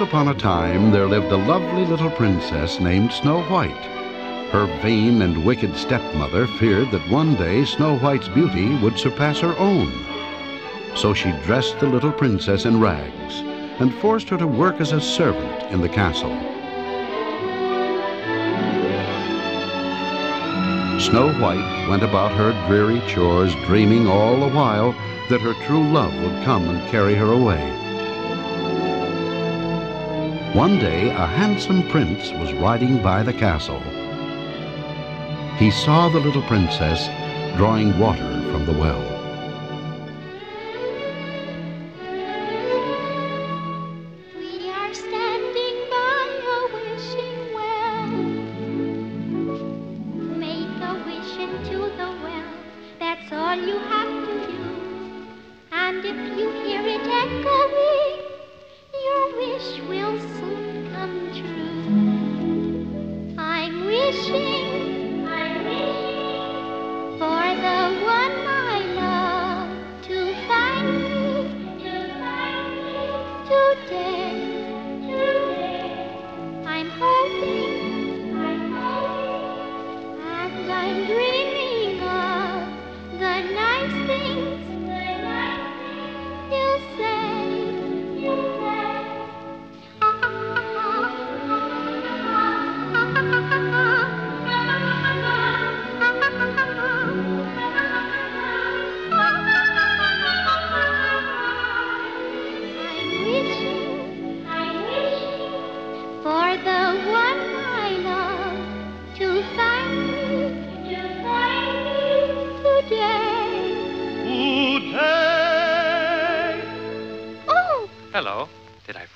Once upon a time, there lived a lovely little princess named Snow White. Her vain and wicked stepmother feared that one day Snow White's beauty would surpass her own. So she dressed the little princess in rags and forced her to work as a servant in the castle. Snow White went about her dreary chores, dreaming all the while that her true love would come and carry her away. One day, a handsome prince was riding by the castle. He saw the little princess drawing water from the well.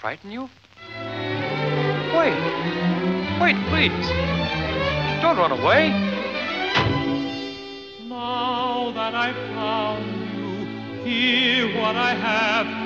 Frighten you? Wait. Wait, please. Don't run away. Now that I've found you, hear what I have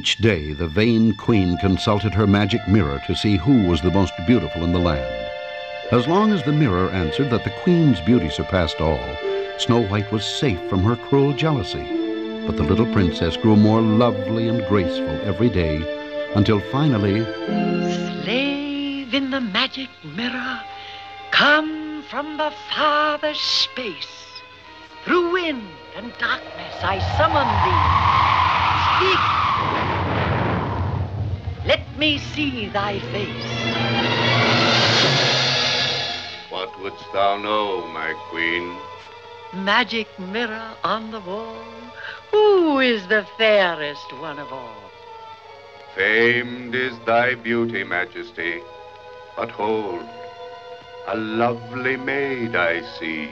Each day, the vain queen consulted her magic mirror to see who was the most beautiful in the land. As long as the mirror answered that the queen's beauty surpassed all, Snow White was safe from her cruel jealousy. But the little princess grew more lovely and graceful every day until finally, Slave in the magic mirror, come from the farthest space. Through wind and darkness I summon thee. Speak. Let me see thy face. Wouldst thou know, my queen? Magic mirror on the wall, who is the fairest one of all? Famed is thy beauty, majesty. But hold, a lovely maid I see.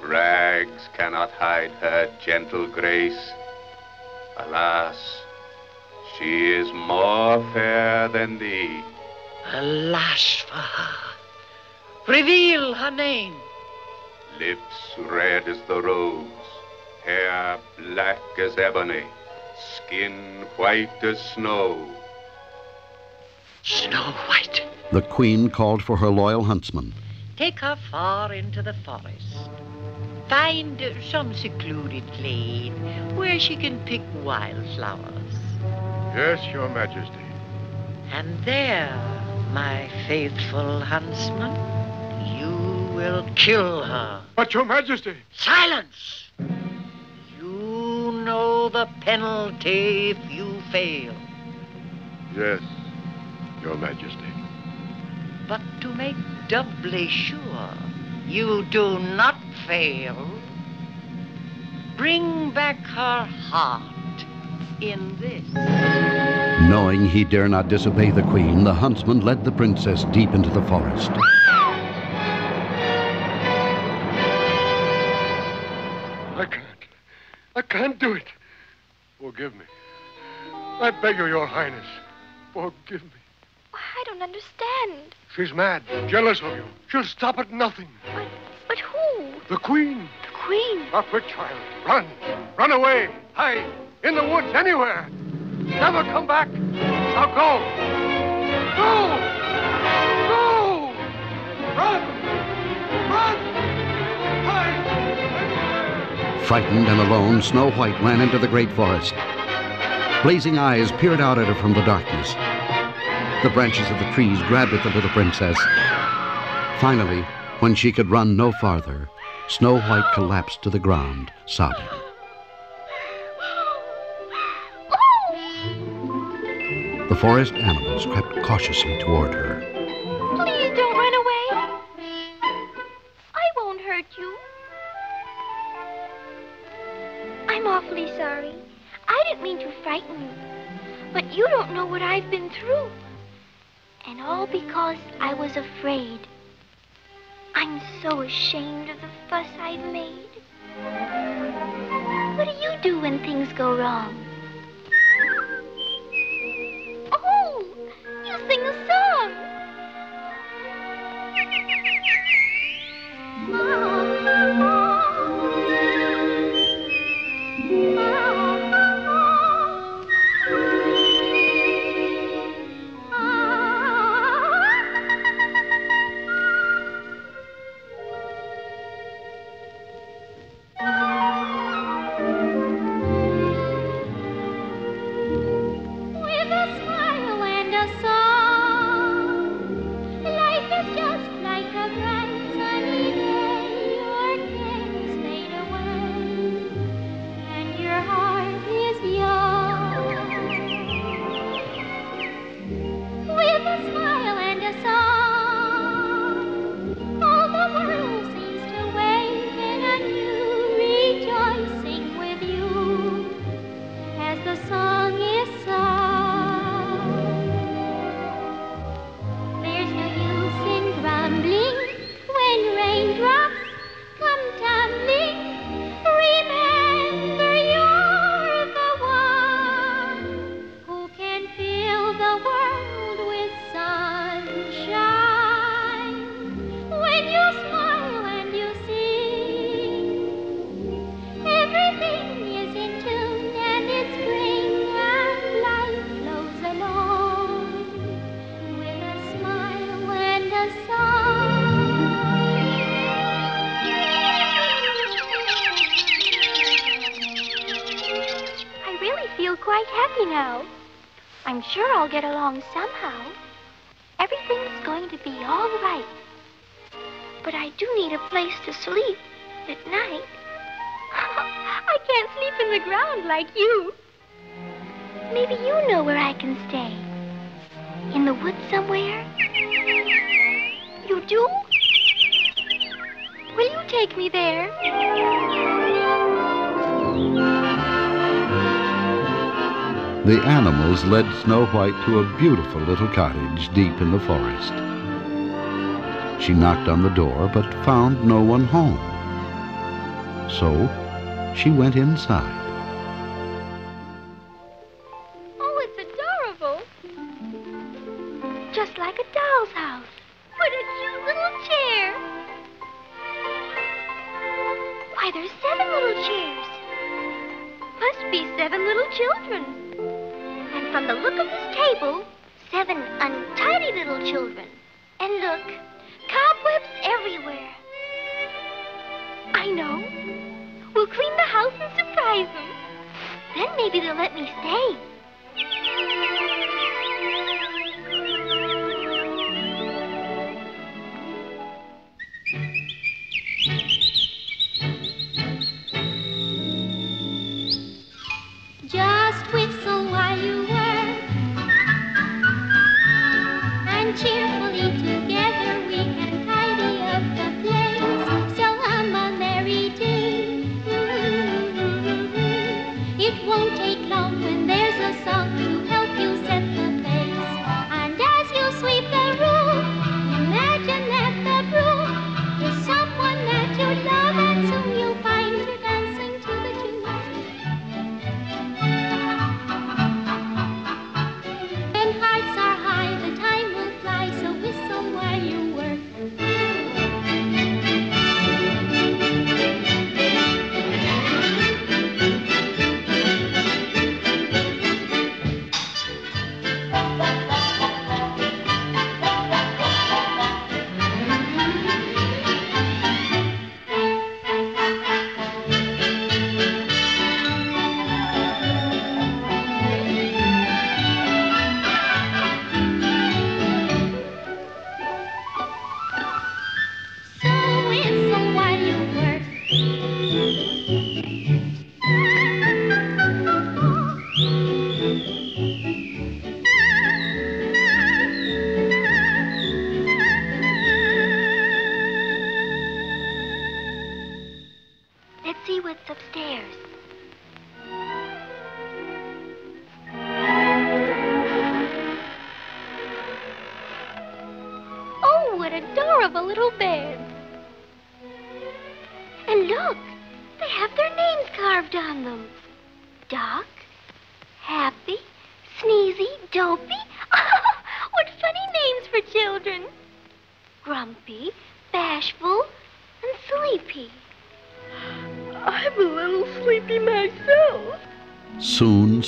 Rags cannot hide her gentle grace. Alas, she is more fair than thee. Alas for her. Reveal her name. Lips red as the rose, hair black as ebony, skin white as snow. Snow White. the queen called for her loyal huntsman. Take her far into the forest. find some secluded glade where she can pick wildflowers. Yes, Your Majesty. And there, my faithful huntsman, you will kill her. But, Your Majesty. Silence! You know the penalty if you fail. Yes, Your Majesty. But to make doubly sure you do not fail, bring back her heart in this. Knowing he dare not disobey the queen, the huntsman led the princess deep into the forest. I can't do it. Forgive me. I beg you, Your Highness. Forgive me. I don't understand. She's mad, jealous of you. She'll stop at nothing. But, but who? The Queen. The Queen. Up with child. Run. Run away. Hide. In the woods, anywhere. Never come back. Now go. Go. Go. Run. Frightened and alone, Snow White ran into the great forest. Blazing eyes peered out at her from the darkness. The branches of the trees grabbed at the little princess. Finally, when she could run no farther, Snow White collapsed to the ground, sobbing. The forest animals crept cautiously toward her. Awfully sorry. I didn't mean to frighten you. But you don't know what I've been through. And all because I was afraid. I'm so ashamed of the fuss I've made. What do you do when things go wrong? Oh, you sing a song. Happy now. I'm sure I'll get along somehow. Everything's going to be all right. But I do need a place to sleep at night. I can't sleep in the ground like you. Maybe you know where I can stay. In the woods somewhere? You do? Will you take me there? The animals led Snow White to a beautiful little cottage deep in the forest. She knocked on the door but found no one home. So she went inside.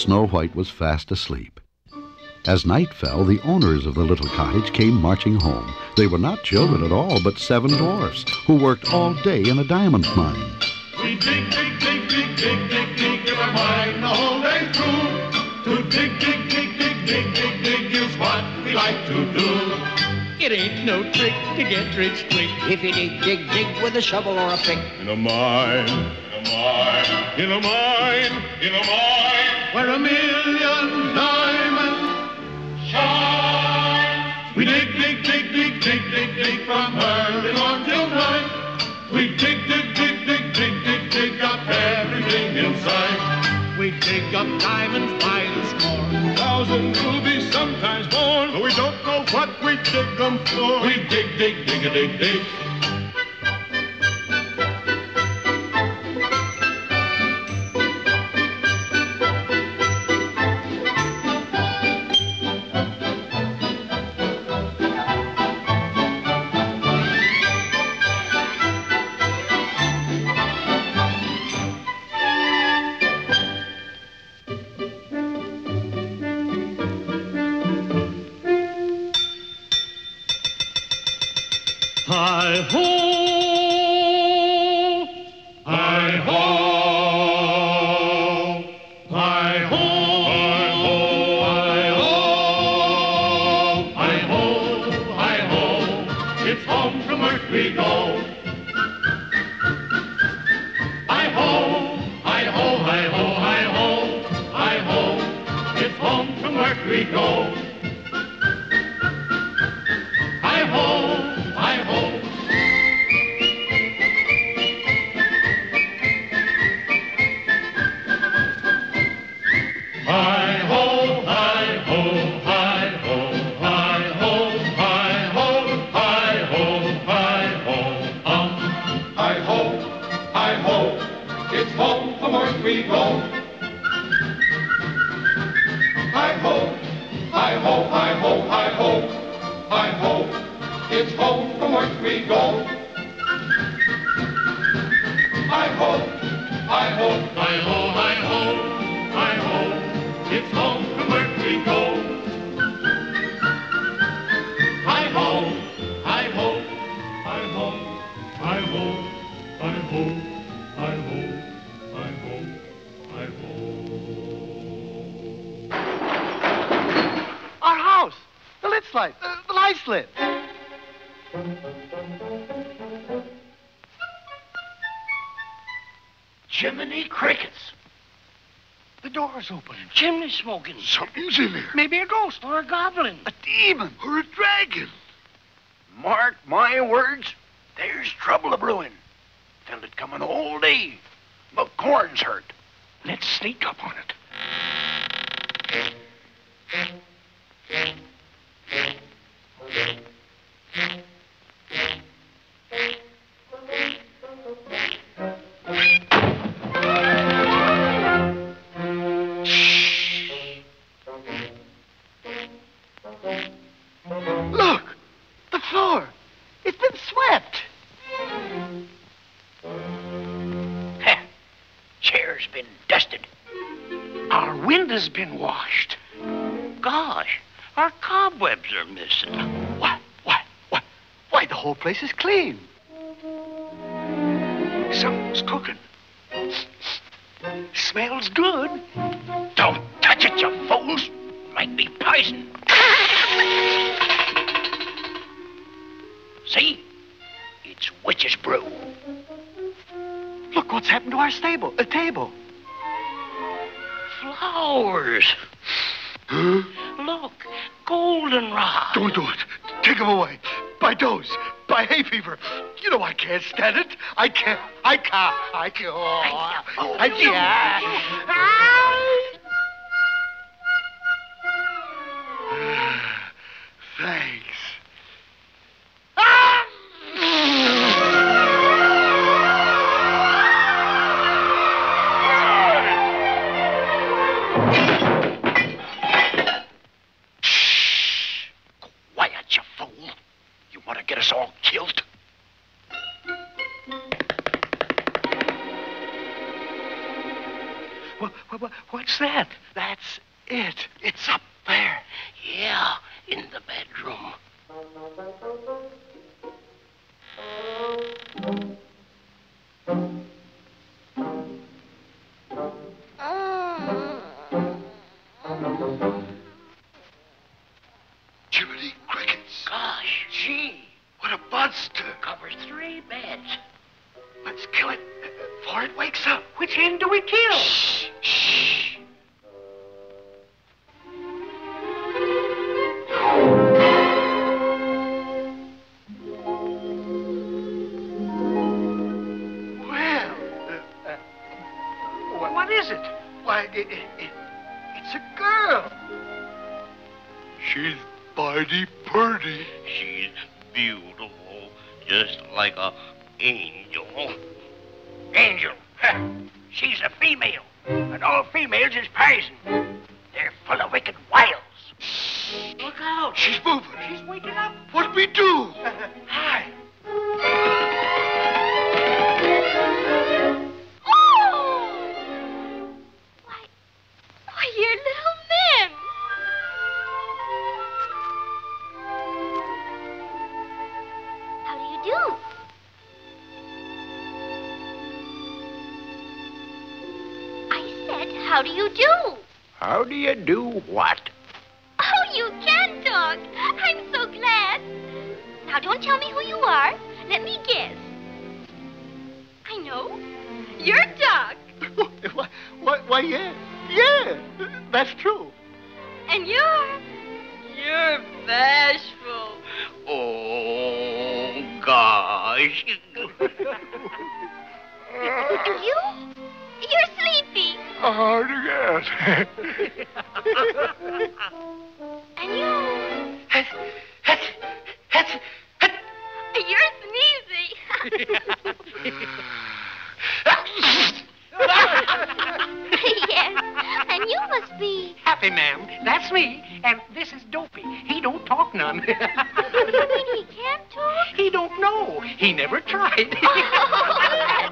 Snow White was fast asleep. As night fell, the owners of the little cottage came marching home. They were not children at all, but seven dwarfs who worked all day in a diamond mine. We dig, dig, dig, dig, dig, dig, dig in our mine the whole day through. To dig, dig, dig, dig, dig, dig, dig is what we like to do. It ain't no trick to get rich quick if you dig, dig, dig with a shovel or a pick. In a mine, in a mine, in a mine, in a mine, where a million diamonds shine. We dig, dig, dig, dig, dig, dig, dig from early morn till night. We dig, dig, dig, dig, dig, dig, dig up everything inside. We dig up diamonds by the score. Thousand rubies, sometimes more. But we don't know what we dig them for. We dig, dig, dig, a dig, dig. We go. Hi ho, hi ho, hi ho, hi ho, hi ho, it's home from work we go. Hi ho, hi ho, hi ho, slip. Jiminy crickets. The door's open. Chimney smoking. Something's in there. Maybe a ghost or a goblin. A demon. Or a dragon. Mark my words, there's trouble a brewing. Felt it coming all day. My corn's hurt. Let's sneak up on it. Look! The floor. It's been swept. Heh. Chair's been dusted. Our window's been washed. Gosh, our cobwebs are missing. Whole place is clean. Something's cooking. Smells good. Don't touch it, you fools. Might be poison. See? It's witch's brew. Look what's happened to our stable, a table. Flowers. Look, goldenrod. Don't do it. Take them away. By dose. By hay fever. You know I can't stand it. I can't. I can't. I can't. Oh, I can't. What's that? That's it. It's up there. Yeah, in the bedroom. How do you do? How do you do what? Oh, you can talk. I'm so glad. Now, don't tell me who you are. Let me guess. I know. You're Doc. why, why, why, yeah, yeah, that's true. And you're. You're bashful. Oh, gosh. And you? You're sleepy. Hard to guess. And you? You're sneezy. yes. And you must be. Happy, ma'am. That's me. And this is Dopey. He don't talk none. You mean he can't talk? he don't know. He never tried. Oh,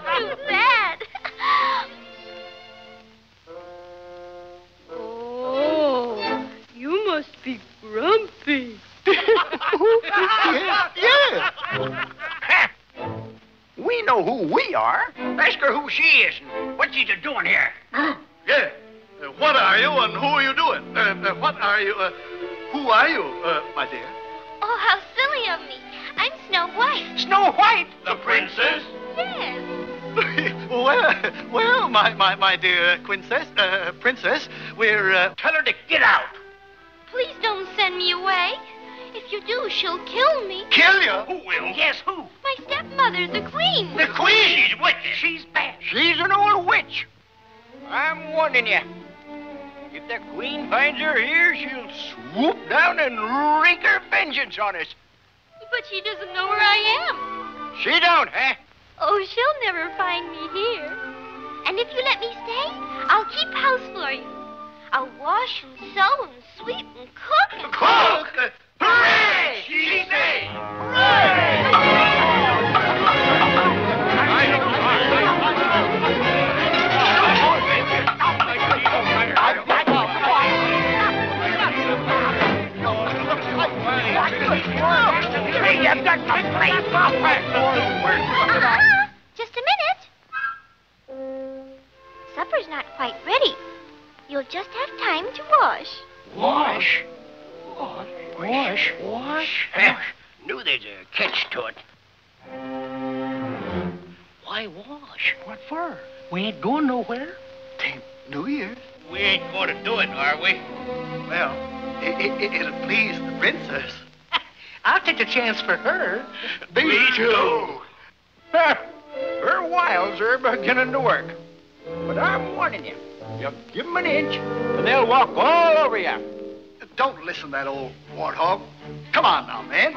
yeah, yeah. we know who we are. Ask her who she is and what she's doing here. Yeah. Uh, what are you and who are you doing? Uh, uh, what are you? Uh, who are you, uh, my dear? Oh, how silly of me. I'm Snow White. Snow White? The princess? Yes. well, well, my, my, my dear princess, uh, princess, we're, uh... Tell her to get out. Please don't send me away. If you do, she'll kill me. Kill you? Who will? Yes, who? My stepmother, the queen. The queen. She's wicked. She's bad. She's an old witch. I'm warning you. If the queen finds her here, she'll swoop down and wreak her vengeance on us. But she doesn't know where I am. She don't, huh? Oh, she'll never find me here. And if you let me stay, I'll keep house for you. I'll wash and sew and sweep and cook and... Cook! Hooray! Just a minute. Supper's not quite ready. You'll just have time to wash. Wash? Wash? Wash? Wash? Knew there's a catch to it. Why wash? What for? We ain't going nowhere. Tain't New Year's. We ain't going to do it, are we? Well, it, it, it'll please the princess. I'll take a chance for her. Me too. Her wiles are beginning to work. But I'm warning you. You give 'em an inch, and they'll walk all over you. Don't listen to that old warthog. Come on now, man.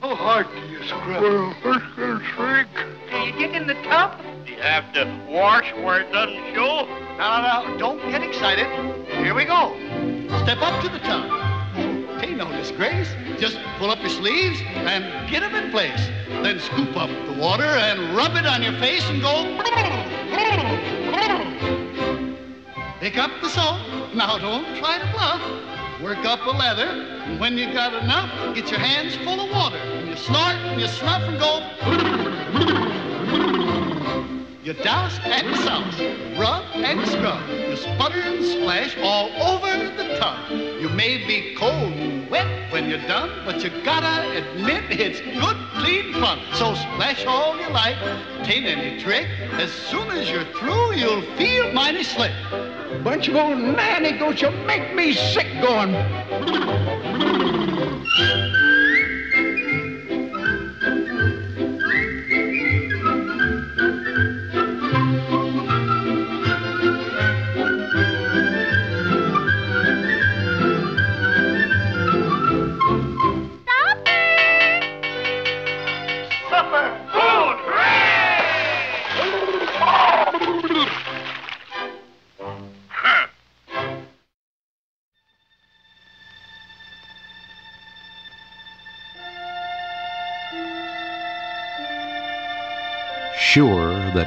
How hard do you scrub? Well, I can shrink. Can you get in the tub? You have to wash where it doesn't show. No, no, no. don't get excited. Here we go. Step up to the tub. Ain't no disgrace. Just pull up your sleeves and get 'em in place. Then scoop up the water and rub it on your face and go. Pick up the soap. Now, don't try to bluff. Work up a lather. And when you got enough, get your hands full of water. And you snort and you snuff and go. You douse and souse, rub and scrub, you sputter and splash all over the tub. You may be cold and wet when you're done, but you gotta admit it's good, clean fun. So splash all you like, tain't any trick. As soon as you're through, you'll feel mighty slick. Bunch of old nanny goats, you make me sick going.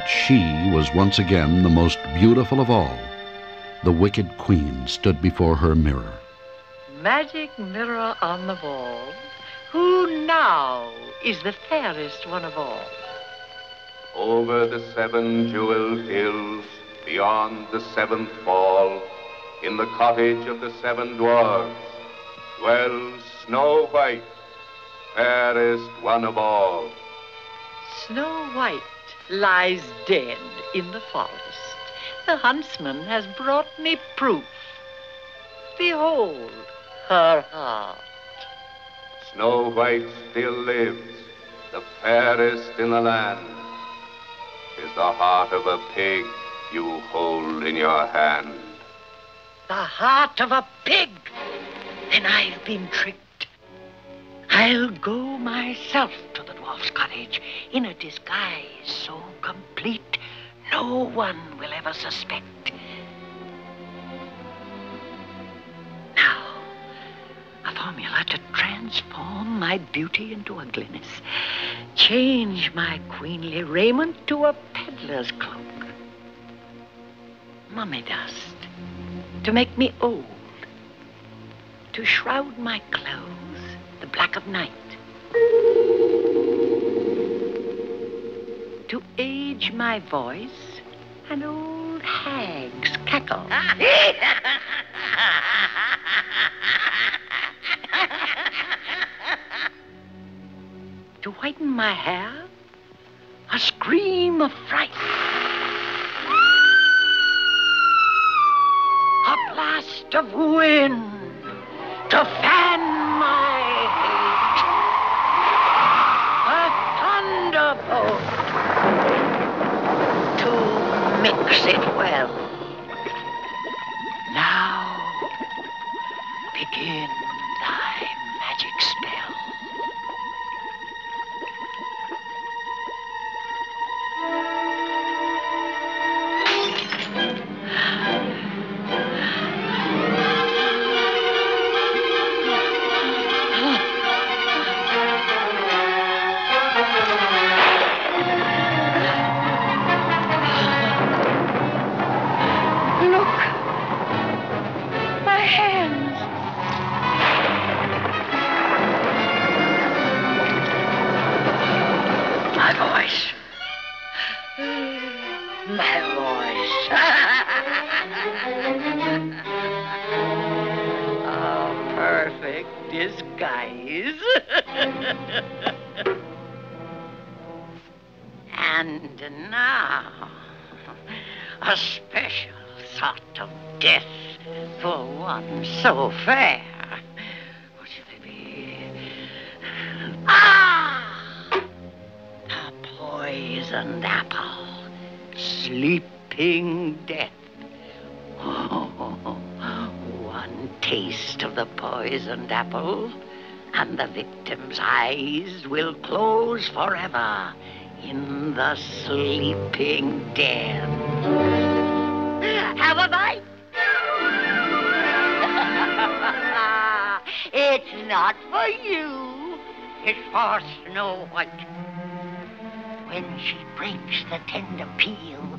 Sure that she was once again the most beautiful of all, the wicked queen stood before her mirror. Magic mirror on the wall, who now is the fairest one of all? Over the seven jeweled hills, beyond the seventh fall, in the cottage of the seven dwarfs, dwells Snow White, fairest one of all. Snow White lies dead in the forest. The huntsman has brought me proof. Behold her heart. Snow White still lives, the fairest in the land. Is the heart of a pig you hold in your hand. The heart of a pig. Then I've been tricked. I'll go myself to the dwarf's cottage in a disguise so complete no one will ever suspect. Now, a formula to transform my beauty into ugliness. Change my queenly raiment to a peddler's cloak. Mummy dust to make me old. To shroud my clothes, the black of night. To age my voice, an old hag's cackle. To whiten my hair, a scream of fright. A blast of wind to fan my hate. A thunderbolt to mix it well. Eyes will close forever in the sleeping den. Have a bite. it's not for you. It's for Snow White. When she breaks the tender peel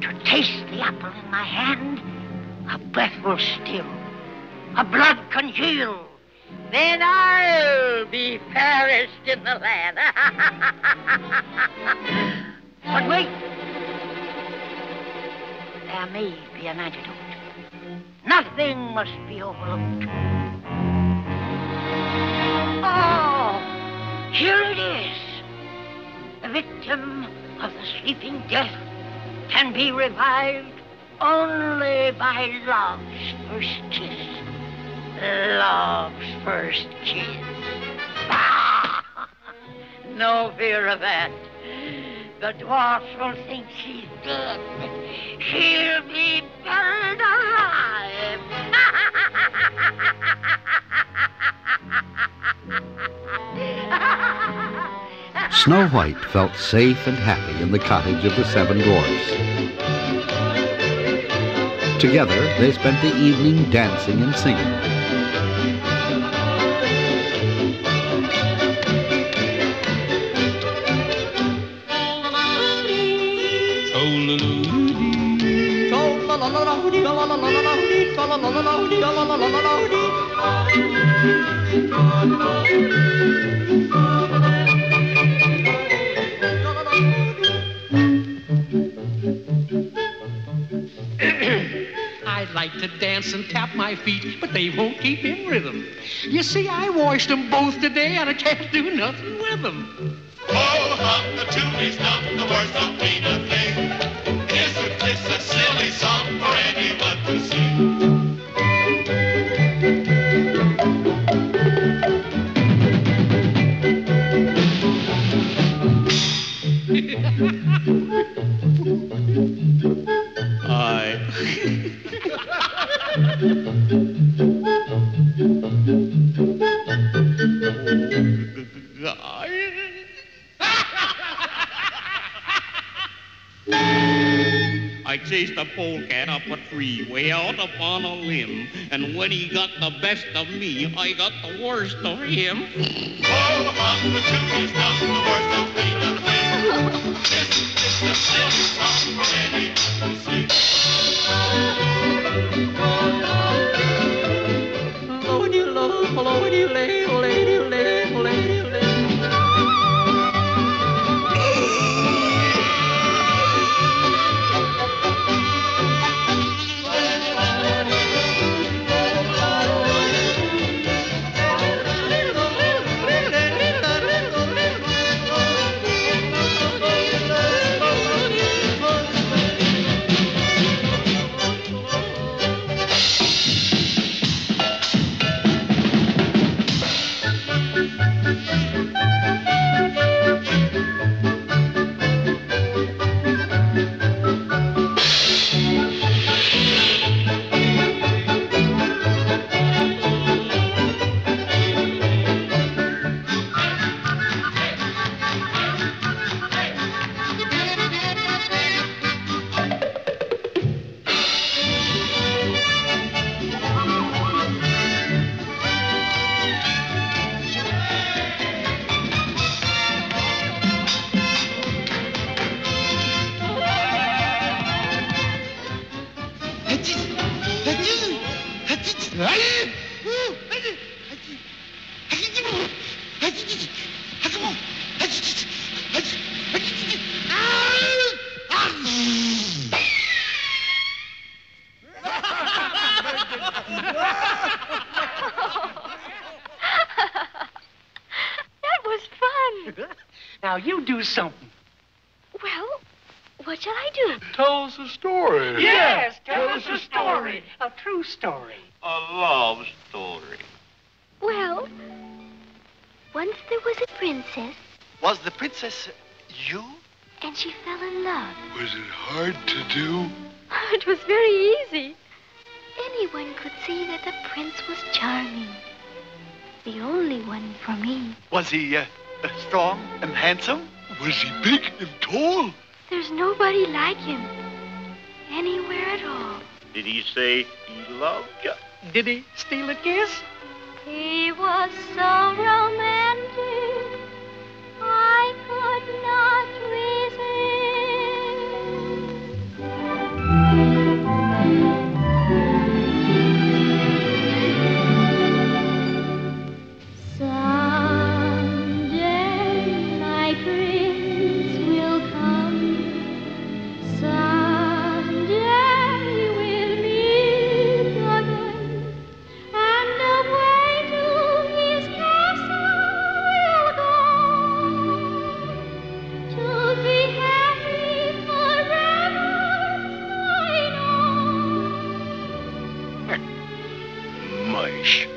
to taste the apple in my hand, a breath will still, a blood congeal. Then I'll be fairest in the land. but wait. There may be an antidote. Nothing must be overlooked. Oh, here it is. The victim of the sleeping death can be revived only by love's first kiss. Love's first kiss. no fear of that. The dwarf will think she's dead. She'll be buried alive. Snow White felt safe and happy in the cottage of the seven dwarfs. Together, they spent the evening dancing and singing. I'd like to dance and tap my feet, but they won't keep in rhythm. You see, I washed them both today, and I can't do nothing with them. Oh, hum, the tune is not the worst of mean out upon a limb. And when he got the best of me, I got the worst of him. All among the tooties does the worst of me and win. This is the silly song for any who sings. Lordy, love, lordy, lady. Now you do something. Well, what shall I do? Tell us a story. Yes, tell us a story. A true story. A love story. Well, once there was a princess, Was the princess you? and she fell in love. Was it hard to do? It was very easy. Anyone could see that the prince was charming. The only one for me. Was he uh, uh, Uh, strong and handsome? Was he big and tall? There's nobody like him. Anywhere at all. Did he say he loved you? Did he steal a kiss? He was so romantic, I could not resist. Know.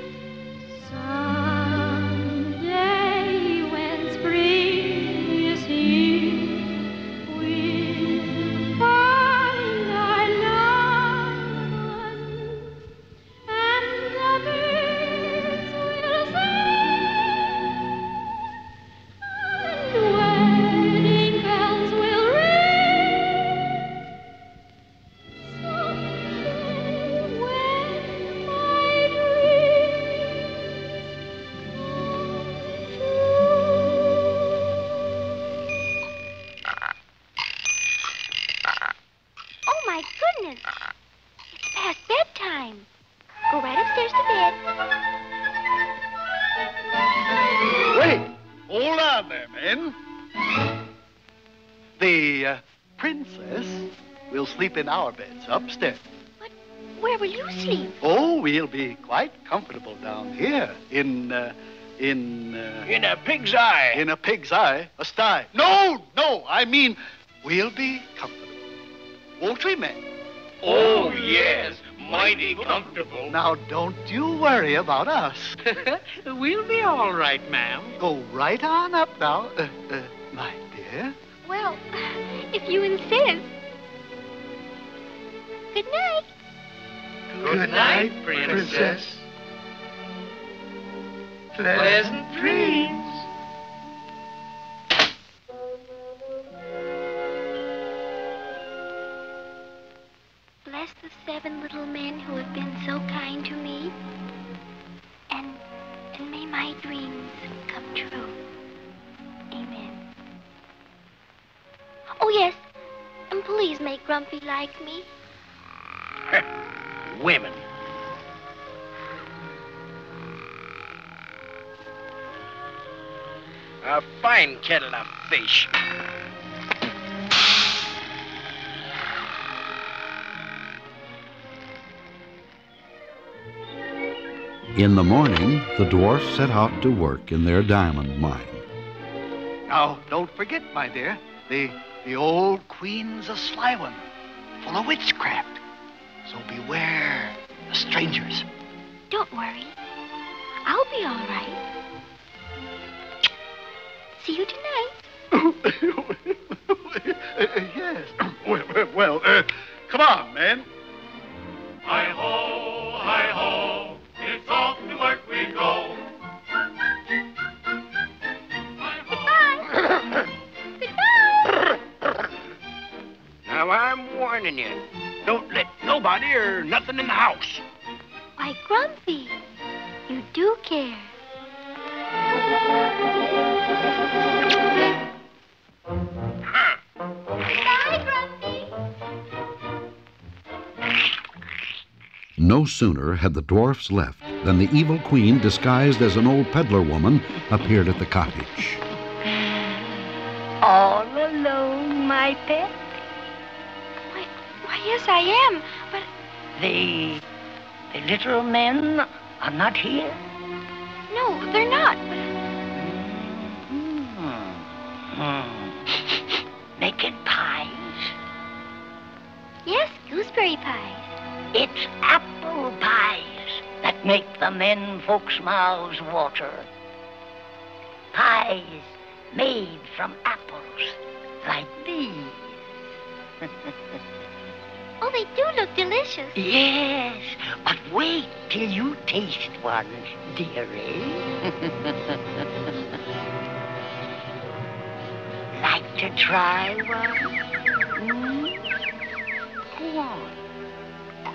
In our beds upstairs. But where will you sleep? Oh, we'll be quite comfortable down here in, uh, in, uh, In a pig's eye. in a pig's eye, a sty. No, no, I mean, we'll be comfortable. Won't we, men? Oh, yes. Mighty comfortable. Now, don't you worry about us. we'll be all right, ma'am. Go right on up now, uh, uh, my dear. Well, if you insist. Good night, princess. Pleasant dreams. Bless the seven little men who have been so kind to me. And and may my dreams come true. Amen. Oh yes. And please make Grumpy like me. Women. A fine kettle of fish. In the morning, the dwarfs set out to work in their diamond mine. Now, don't forget, my dear, the, the old queen's a sly one, full of witchcraft. So beware the strangers. Don't worry. I'll be all right. See you tonight. Yes. well, well, well uh, come on, man. Hi ho, hi ho, it's off to work we go. Now I'm warning you. Don't let nobody or nothing in the house. Why, Grumpy, you do care. No sooner had the dwarfs left than the evil queen, disguised as an old peddler woman, appeared at the cottage. All alone, my pet? Why, why, yes, I am, but The, the little men are not here? no, they're not. Make the men folks' mouths water. Pies made from apples like these. Oh, they do look delicious. yes, but wait till you taste one, dearie. like to try one? Hmm? Go on.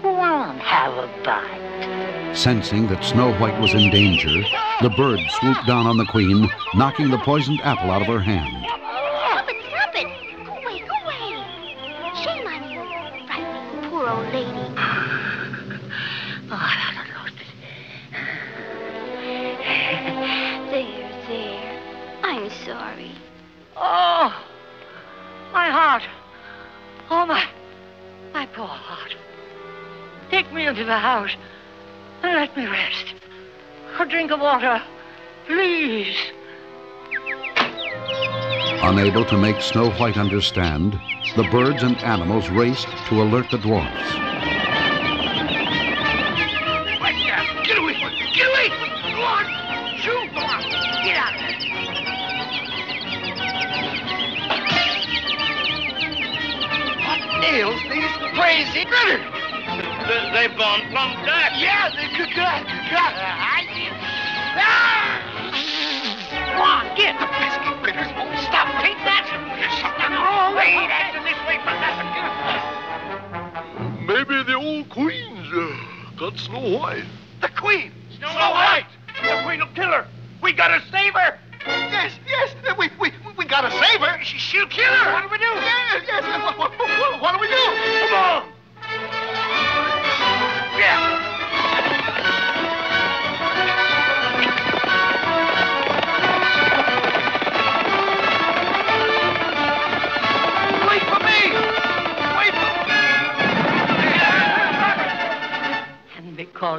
Go on, have a bite. Sensing that Snow White was in danger, the bird swooped down on the queen, knocking the poisoned apple out of her hand. Drink of water, please. Unable to make Snow White understand, the birds and animals raced to alert the dwarfs. Get away. Get away from. Go on. Shoot. Go on. Get out of there. What ails these crazy critters? They, they gone plumb dead. Yeah, they could got, got. I did. Ah! Go on, get the critters won't stop. Take that. There's something wrong. Ain't acting this way for nothing. Maybe the old queen's uh, got Snow White. The queen!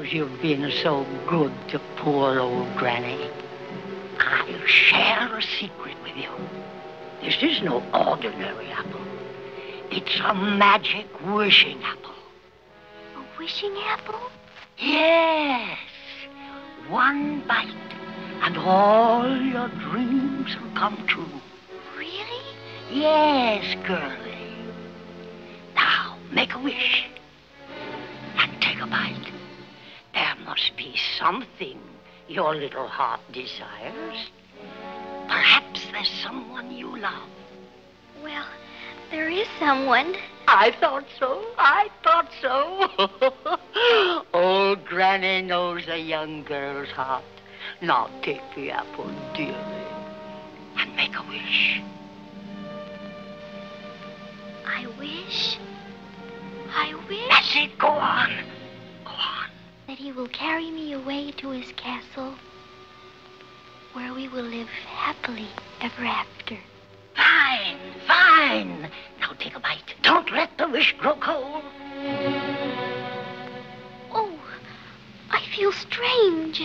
Because you've been so good to poor old Granny, I'll share a secret with you. This is no ordinary apple. It's a magic wishing apple. A wishing apple? Yes. One bite, and all your dreams will come true. Really? Yes, girlie. Now, make a wish. And take a bite. There must be something your little heart desires. Perhaps there's someone you love. Well, there is someone. I thought so. I thought so. Old Granny knows a young girl's heart. Now take the apple, dearie, and make a wish. I wish. I wish. That's it. Go on. That he will carry me away to his castle, where we will live happily ever after. Fine, fine. Now take a bite. Don't let the wish grow cold. Oh, I feel strange.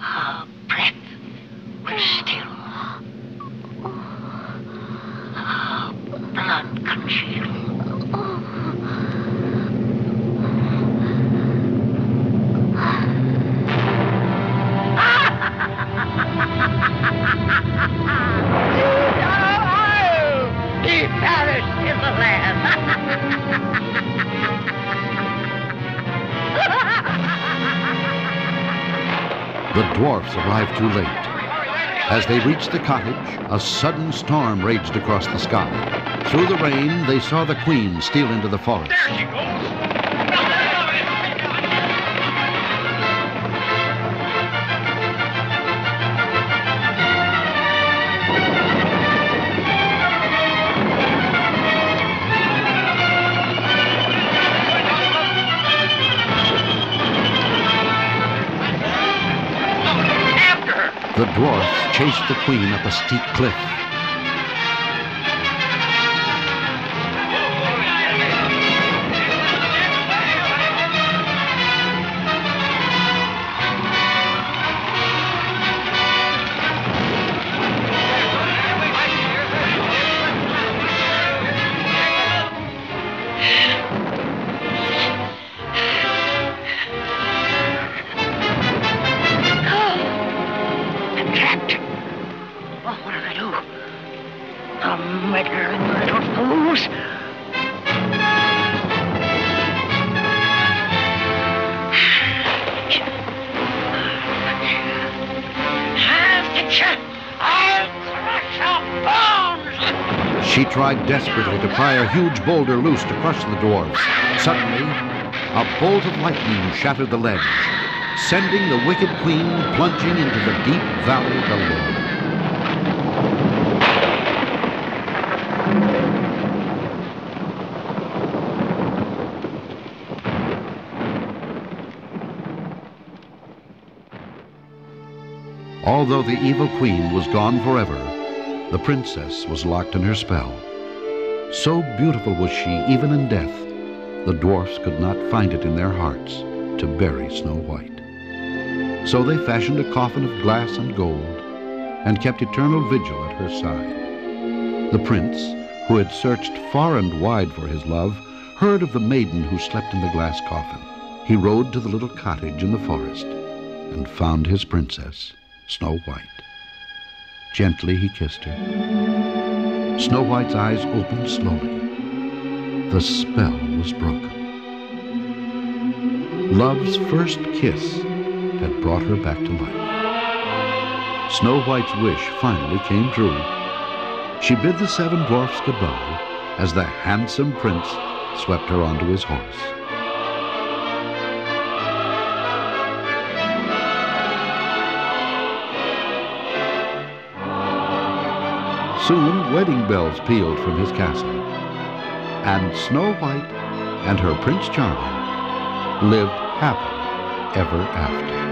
Our breath will still. Our blood congeal. Dwarfs arrived too late. As they reached the cottage, a sudden storm raged across the sky. Through the rain, they saw the queen steal into the forest. Chased the queen up a steep cliff. Huge boulder loose to crush the dwarfs. Suddenly, a bolt of lightning shattered the ledge, sending the wicked queen plunging into the deep valley below. Although the evil queen was gone forever, the princess was locked in her spell. So beautiful was she, even in death, the dwarfs could not find it in their hearts to bury Snow White. So they fashioned a coffin of glass and gold and kept eternal vigil at her side. The prince, who had searched far and wide for his love, heard of the maiden who slept in the glass coffin. He rode to the little cottage in the forest and found his princess, Snow White. Gently he kissed her. Snow White's eyes opened slowly. The spell was broken. Love's first kiss had brought her back to life. Snow White's wish finally came true. She bid the seven dwarfs goodbye as the handsome prince swept her onto his horse. Soon wedding bells pealed from his castle, and Snow White and her Prince Charming lived happily ever after.